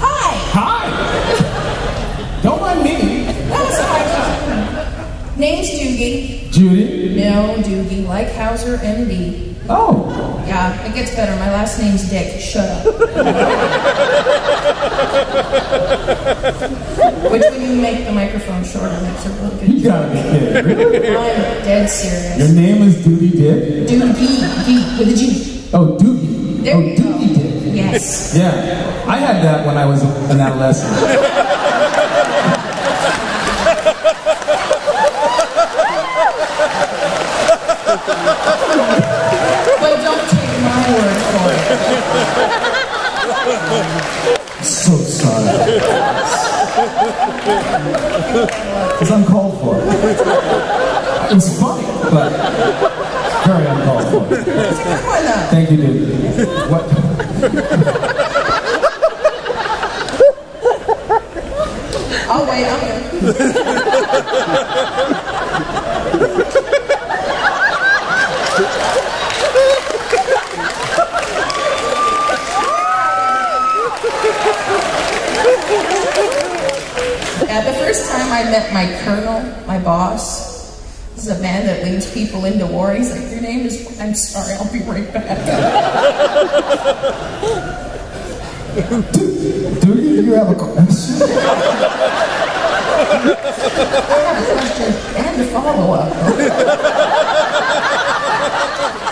Hi! Hi! Don't mind me. That's hi. Name's Doogie. Judy? No, Doogie. Like Howser, MD. Oh. Yeah, it gets better. My last name's Dick. Shut up. Which, when you make the microphone shorter, makes it look You good. gotta be kidding. Really? I'm dead serious. Your name is Duty Dick? Doogie. G with a G. Oh, Doogie. There oh, you. Doogie Dick. Yes. Yeah. I had that when I was an adolescent. But don't take my word for it. So sorry. It's uncalled for. It's funny, but very uncalled for. Thank you, dude. What? I'll wait. I'm. Yeah, the first time I met my colonel, my boss, this is a man that leads people into war. He's like, Your name is. I'm sorry, I'll be right back. Do you, you have a question? I have a question and a follow up.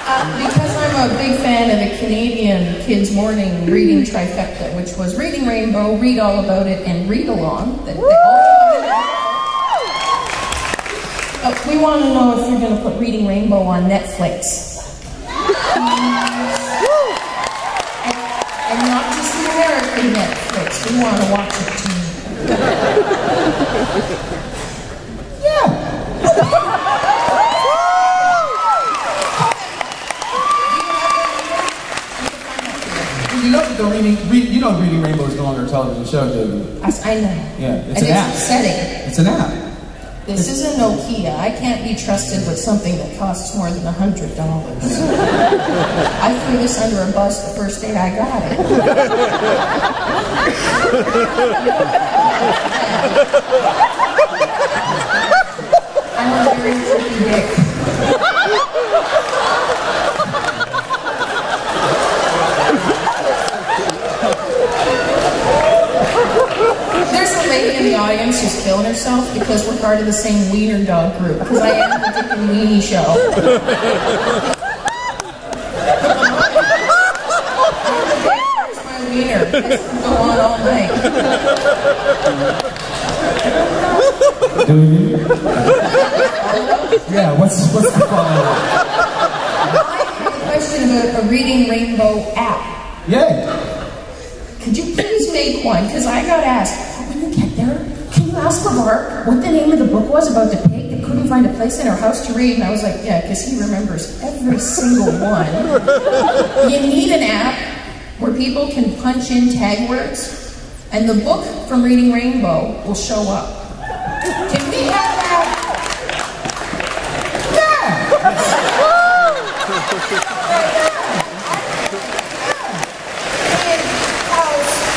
uh, because I'm a big fan of the Canadian Kids Morning Reading Trifecta, which was Reading Rainbow, Read All About It, and Read Along. That they all uh, we want to know if you're going to put Reading Rainbow on Netflix. and, and not just the American Netflix. We want to watch it too. Yeah. You know the reading, read, you know Reading Rainbow is no longer a television show, do you? I, know. Yeah, it's an it's app. upsetting. It's an app. This is a Nokia. I can't be trusted with something that costs more than a hundred dollars. I threw this under a bus the first day I got it. I'm a very tricky dick. There's a lady in the who's herself because we're part of the same wiener dog group. Because I am the Dick and Weenie show. Wiener. Go on all night. Do you? yeah, what's, what's the follow-up? I have a question about a Reading Rainbow app. Yeah. Could you please make one? Because I got asked, LeVar what the name of the book was about the pig that couldn't find a place in her house to read? And I was like, yeah, because he remembers every single one. you need an app where people can punch in tag words, and the book from Reading Rainbow will show up. Can we have that? Hey, house,